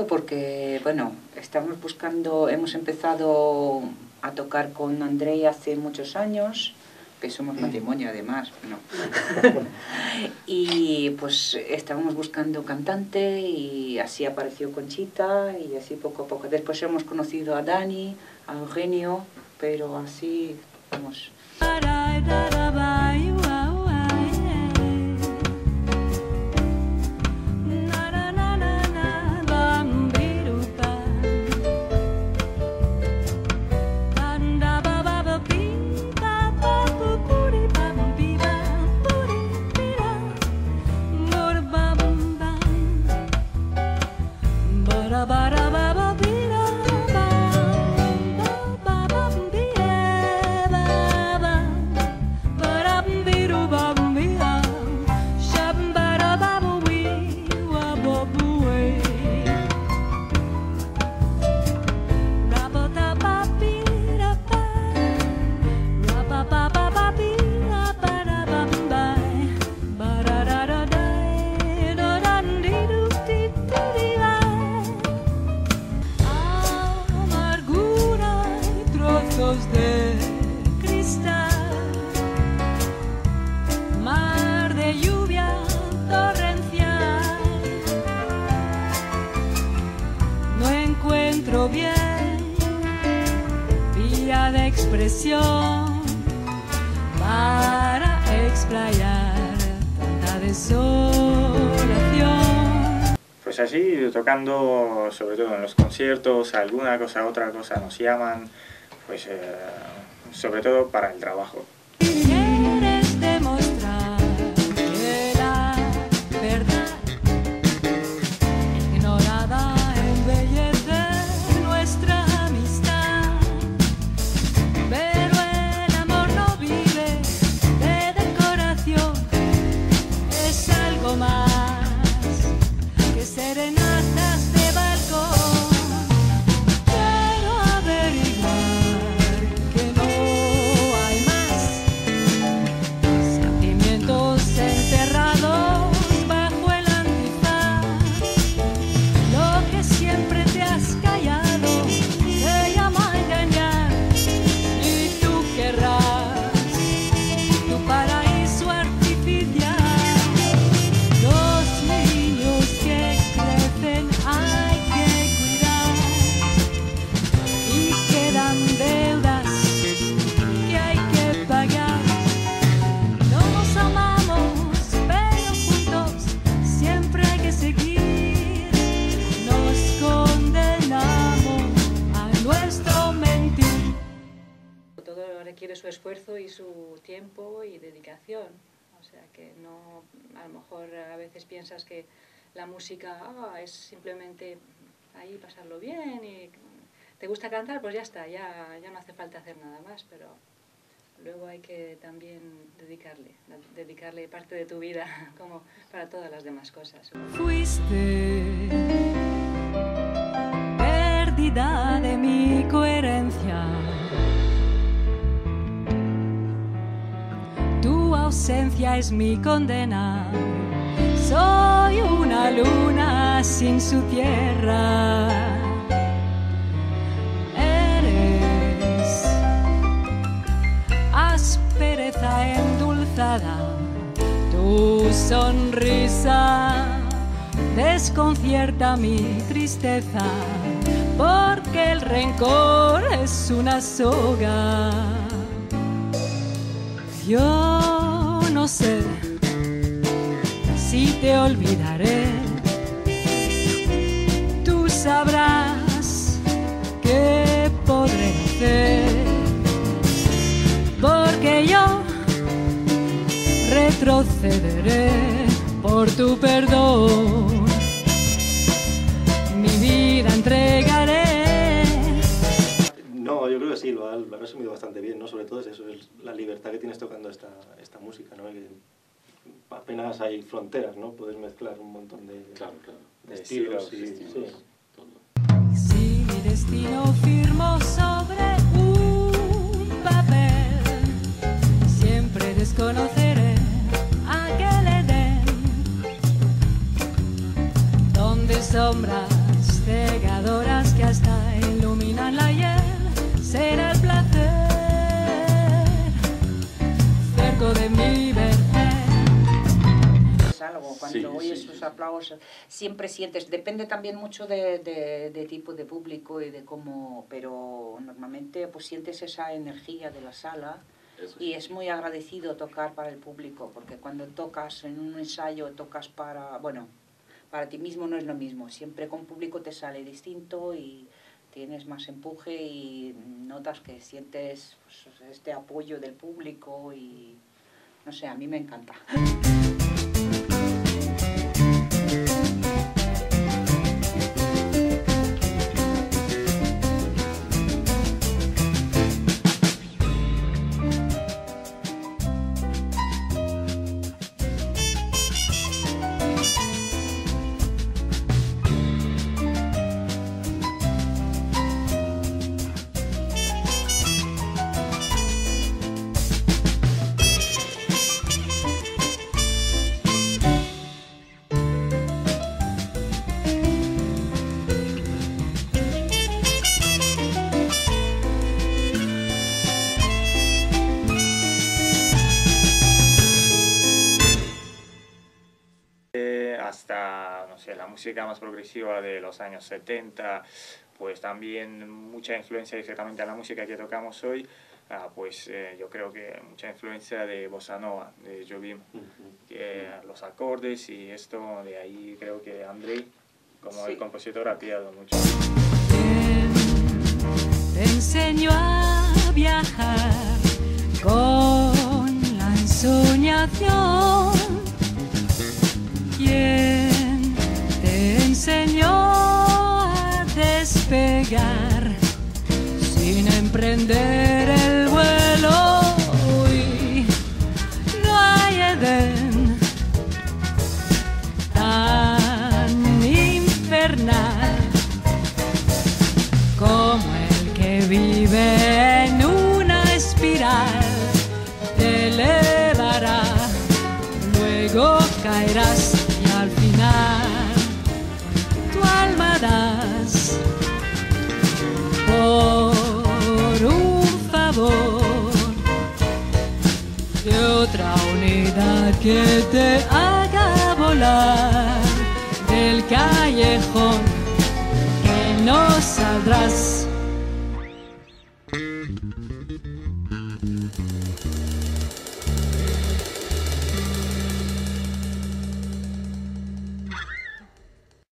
Complicado porque, bueno, estamos buscando, hemos empezado a tocar con Andrei hace muchos años, que somos mm. matrimonio además, no. y pues estábamos buscando cantante y así apareció Conchita y así poco a poco. Después hemos conocido a Dani, a Eugenio, pero así vamos. Para explayar tanta desolación. Pues así, tocando sobre todo en los conciertos, alguna cosa, otra cosa nos llaman, pues eh, sobre todo para el trabajo. Esfuerzo y su tiempo y dedicación. O sea que no, a lo mejor a veces piensas que la música ah, es simplemente ahí pasarlo bien y te gusta cantar, pues ya está, ya, ya no hace falta hacer nada más, pero luego hay que también dedicarle, dedicarle parte de tu vida como para todas las demás cosas. Fuiste pérdida ausencia es mi condena. Soy una luna sin su tierra. Eres aspereza endulzada. Tu sonrisa desconcierta mi tristeza. Porque el rencor es una soga. Yo si te olvidaré. Tú sabrás qué podré hacer, porque yo retrocederé por tu perdón. Bastante bien, ¿no? Sobre todo es eso, es la libertad que tienes tocando esta, esta música, ¿no? Que apenas hay fronteras, ¿no? Puedes mezclar un montón de, claro, claro. de estilos, y, estilos sí. todo. Si mi destino firmo sobre un papel, siempre desconoceré aquel Edén donde sombras cuando Sí, oyes sí, sus sí. aplausos, siempre sientes, depende también mucho de, de- de tipo de público y de cómo, pero normalmente pues sientes esa energía de la sala y es muy agradecido tocar para el público, porque cuando tocas en un ensayo, tocas para, bueno, para ti mismo no es lo mismo, siempre con público te sale distinto y tienes más empuje y notas que sientes pues, este apoyo del público y no sé, a mí me encanta. Hasta, no sé, la música más progresiva de los años 70, pues también mucha influencia directamente a la música que tocamos hoy, ah, pues eh, yo creo que mucha influencia de Bossa Nova, de Jobim, que los acordes y esto, de ahí creo que Andrei, como Sí. el compositor, ha pillado mucho. ¿Quién te enseñó a viajar con la ensoñación? Emprender el vuelo? Uy, no hay Edén tan infernal como el que vive en una espiral. Te elevará, luego caerás y al final tu alma otra unidad que te haga volar del callejón que no saldrás